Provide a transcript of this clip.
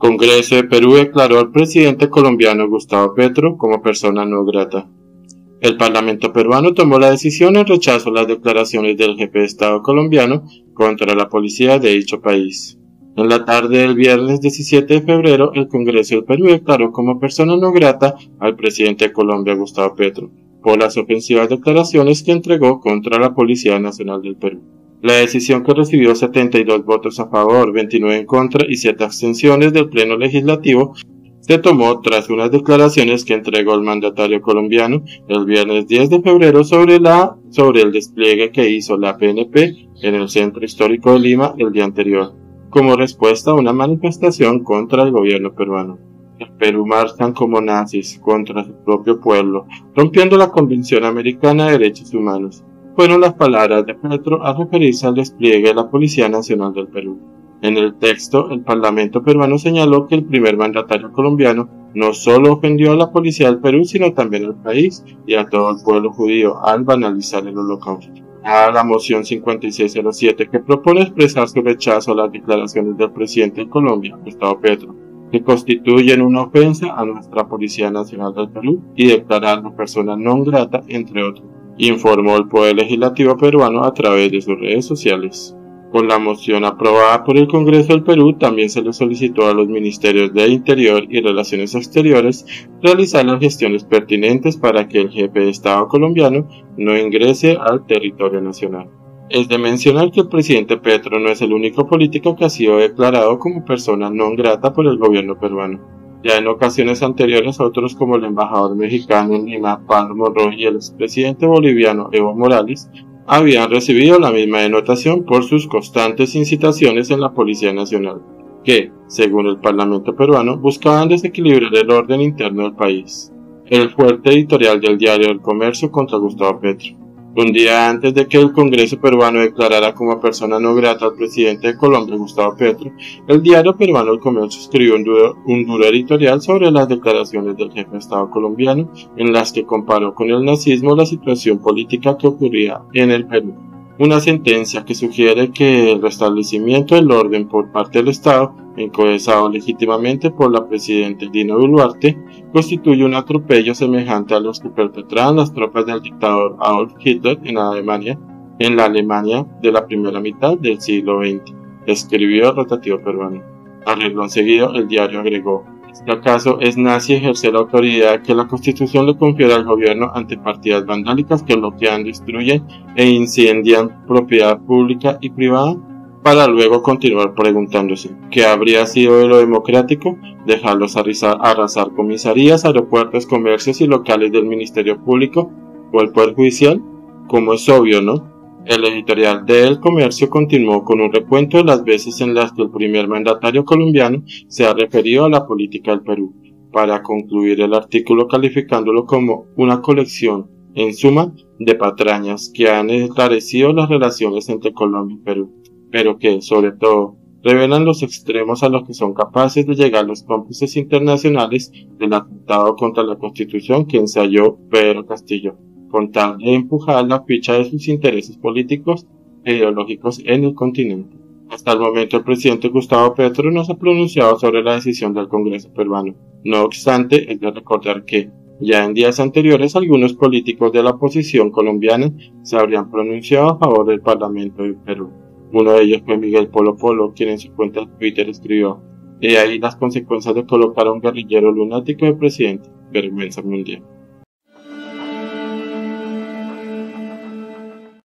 Congreso de Perú declaró al presidente colombiano Gustavo Petro como persona no grata. El Parlamento peruano tomó la decisión en rechazo a las declaraciones del jefe de Estado colombiano contra la policía de dicho país. En la tarde del viernes 17 de febrero, el Congreso del Perú declaró como persona no grata al presidente de Colombia, Gustavo Petro, por las ofensivas declaraciones que entregó contra la Policía Nacional del Perú. La decisión que recibió 72 votos a favor, 29 en contra y 7 abstenciones del Pleno Legislativo se tomó tras unas declaraciones que entregó el mandatario colombiano el viernes 10 de febrero sobre, la, sobre el despliegue que hizo la PNP en el centro histórico de Lima el día anterior, como respuesta a una manifestación contra el gobierno peruano. El Perú marchan como nazis contra su propio pueblo, rompiendo la Convención Americana de Derechos Humanos fueron las palabras de Petro a referirse al despliegue de la Policía Nacional del Perú. En el texto, el Parlamento peruano señaló que el primer mandatario colombiano no solo ofendió a la policía del Perú, sino también al país y a todo el pueblo judío al banalizar el holocausto. A la moción 5607 que propone expresar su rechazo a las declaraciones del presidente de Colombia, Gustavo Petro, que constituyen una ofensa a nuestra Policía Nacional del Perú y declararla persona non grata, entre otros informó el Poder Legislativo peruano a través de sus redes sociales. Con la moción aprobada por el Congreso del Perú, también se le solicitó a los Ministerios de Interior y Relaciones Exteriores realizar las gestiones pertinentes para que el jefe de Estado colombiano no ingrese al territorio nacional. Es de mencionar que el presidente Petro no es el único político que ha sido declarado como persona no grata por el gobierno peruano. Ya en ocasiones anteriores, otros como el embajador mexicano en Lima, Pablo Monroy y el expresidente boliviano Evo Morales habían recibido la misma denotación por sus constantes incitaciones en la Policía Nacional, que, según el Parlamento peruano, buscaban desequilibrar el orden interno del país. El fuerte editorial del diario El Comercio contra Gustavo Petro. Un día antes de que el Congreso peruano declarara como persona no grata al presidente de Colombia, Gustavo Petro, el diario peruano El Comercio escribió un un duro editorial sobre las declaraciones del jefe de Estado colombiano, en las que comparó con el nazismo la situación política que ocurría en el Perú. Una sentencia que sugiere que el restablecimiento del orden por parte del Estado, encabezado legítimamente por la presidenta Dina Boluarte, constituye un atropello semejante a los que perpetraban las tropas del dictador Adolf Hitler en Alemania, en la Alemania de la primera mitad del siglo XX, escribió el rotativo peruano. Arreglón seguido, el diario agregó, acaso es nazi ejercer la autoridad que la Constitución le confiere al gobierno ante partidas vandálicas que bloquean, destruyen e incendian propiedad pública y privada? Para luego continuar preguntándose, ¿qué habría sido de lo democrático? Dejarlos arrasar, comisarías, aeropuertos, comercios y locales del Ministerio Público o el Poder Judicial? Como es obvio, ¿no? El editorial de El Comercio continuó con un recuento de las veces en las que el primer mandatario colombiano se ha referido a la política del Perú, para concluir el artículo calificándolo como una colección, en suma, de patrañas que han esclarecido las relaciones entre Colombia y Perú, pero que, sobre todo, revelan los extremos a los que son capaces de llegar los cómplices internacionales del atentado contra la Constitución que ensayó Pedro Castillo con tal de empujar la ficha de sus intereses políticos e ideológicos en el continente. Hasta el momento el presidente Gustavo Petro no se ha pronunciado sobre la decisión del Congreso peruano. No obstante, es de recordar que ya en días anteriores algunos políticos de la oposición colombiana se habrían pronunciado a favor del Parlamento de Perú. Uno de ellos fue Miguel Polo Polo, quien en su cuenta de Twitter escribió, He ahí las consecuencias de colocar a un guerrillero lunático de presidente, vergüenza mundial.